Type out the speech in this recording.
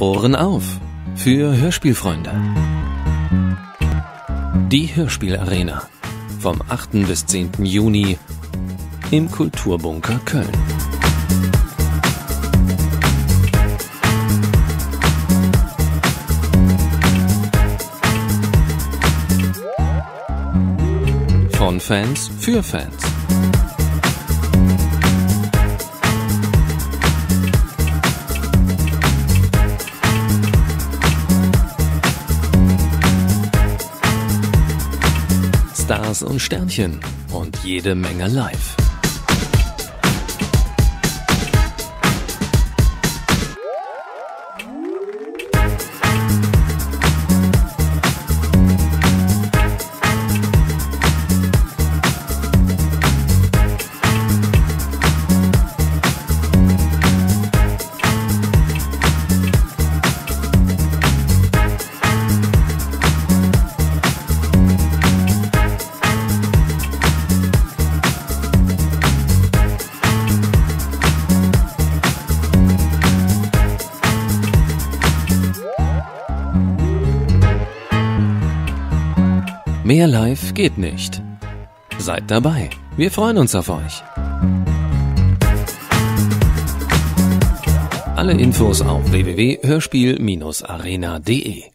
Ohren auf für Hörspielfreunde. Die Hörspielarena vom 8. bis 10. Juni im Kulturbunker Köln. Von Fans für Fans. Stars und Sternchen und jede Menge live. Mehr live geht nicht. Seid dabei. Wir freuen uns auf euch. Alle Infos auf www.hörspiel-arena.de